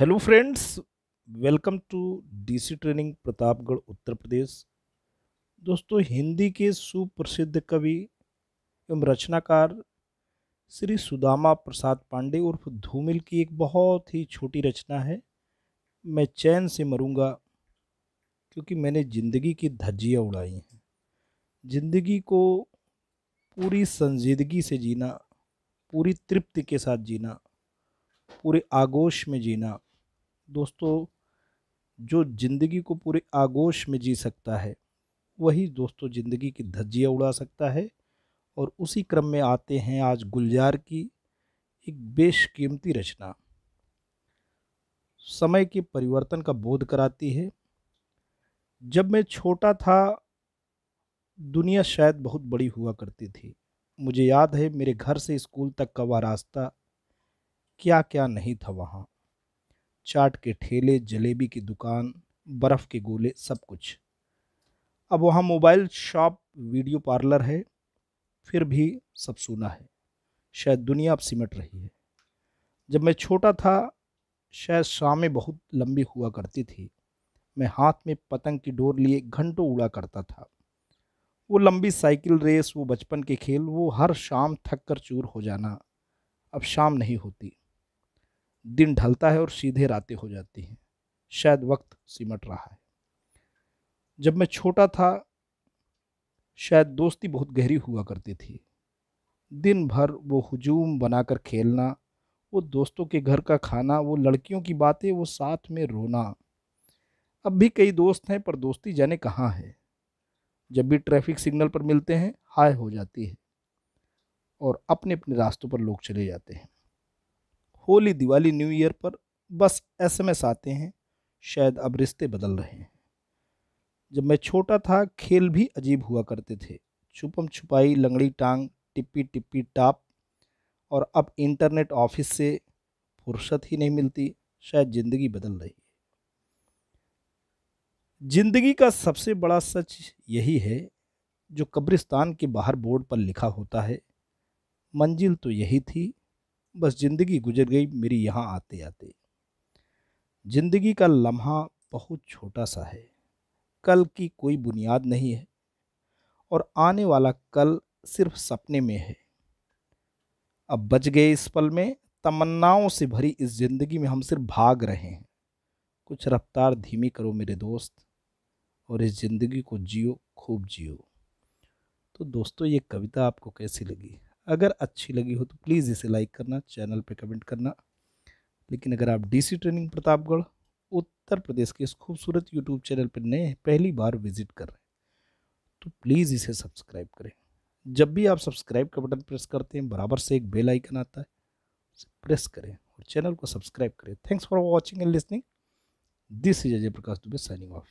Hello friends welcome to DC training Pratapgarh Uttar Pradesh दोस्तों, हिंदी के सुप्रसिद्ध कवि एवं रचनाकार श्री सुदामा प्रसाद पांडे उर्फ़ धूमिल की एक बहुत ही छोटी रचना है। मैं चैन से मरूँगा क्योंकि मैंने ज़िंदगी की धज्जियाँ उड़ाई हैं। ज़िंदगी को पूरी संजीदगी से जीना, पूरी तृप्ति के साथ जीना, पूरे आगोश में जीना दोस्तों, जो ज़िंदगी को पूरे आगोश में जी सकता है, वही दोस्तों ज़िंदगी की धज्जियाँ उड़ा सकता है और उसी क्रम में आते हैं आज गुलजार की एक बेशकीमती रचना। समय के परिवर्तन का बोध कराती है। जब मैं छोटा था, दुनिया शायद बहुत बड़ी हुआ करती थी। मुझे याद है, मेरे घर से स्कूल तक का वह रास्ता क्या क्या नहीं था वहाँ। चाट के ठेले, जलेबी की दुकान, बर्फ़ के गोले, सब कुछ। अब वहाँ मोबाइल शॉप, वीडियो पार्लर है, फिर भी सब सुना है। शायद दुनिया अब सिमट रही है। जब मैं छोटा था, शायद शामें बहुत लंबी हुआ करती थी। मैं हाथ में पतंग की डोर लिए घंटों उड़ा करता था। वो लंबी साइकिल रेस, वो बचपन के खेल, वो हर शाम थक कर चूर हो जाना, अब शाम नहीं होती। दिन ढलता है और सीधे रातें हो जाती हैं। शायद वक्त सिमट रहा है। जब मैं छोटा था, शायद दोस्ती बहुत गहरी हुआ करती थी। दिन भर वो हजूम बनाकर खेलना, वो दोस्तों के घर का खाना, वो लड़कियों की बातें, वो साथ में रोना। अब भी कई दोस्त हैं, पर दोस्ती जाने कहाँ है? जब भी ट्रैफ़िक सिग्नल पर मिलते हैं, हाय हो जाती है और अपने अपने रास्तों पर लोग चले जाते हैं। होली, दिवाली, न्यू ईयर पर बस एसएमएस आते हैं। शायद अब रिश्ते बदल रहे हैं। जब मैं छोटा था, खेल भी अजीब हुआ करते थे। छुपम छुपाई, लंगड़ी टांग, टिप्पी टिप्पी टाप और अब इंटरनेट ऑफ़िस से फुर्सत ही नहीं मिलती। शायद ज़िंदगी बदल रही है। ज़िंदगी का सबसे बड़ा सच यही है, जो कब्रिस्तान के बाहर बोर्ड पर लिखा होता है, मंजिल तो यही थी बस ज़िंदगी गुजर गई, मेरी यहाँ आते आते ज़िंदगी का लम्हा बहुत छोटा सा है। कल की कोई बुनियाद नहीं है और आने वाला कल सिर्फ़ सपने में है। अब बच गए इस पल में, तमन्नाओं से भरी इस ज़िंदगी में हम सिर्फ़ भाग रहे हैं। कुछ रफ्तार धीमी करो मेरे दोस्त और इस ज़िंदगी को जियो, खूब जियो। तो दोस्तों, ये कविता आपको कैसी लगी? अगर अच्छी लगी हो तो प्लीज़ इसे लाइक करना, चैनल पे कमेंट करना। लेकिन अगर आप डीसी ट्रेनिंग प्रतापगढ़, उत्तर प्रदेश के इस खूबसूरत यूट्यूब चैनल पर नए पहली बार विज़िट कर रहे हैं तो प्लीज़ इसे सब्सक्राइब करें। जब भी आप सब्सक्राइब का बटन प्रेस करते हैं, बराबर से एक बेल आइकन आता है, उसे प्रेस करें और चैनल को सब्सक्राइब करें। Thanks for watching and listening. This is Ajay Prakash Dubey, signing off.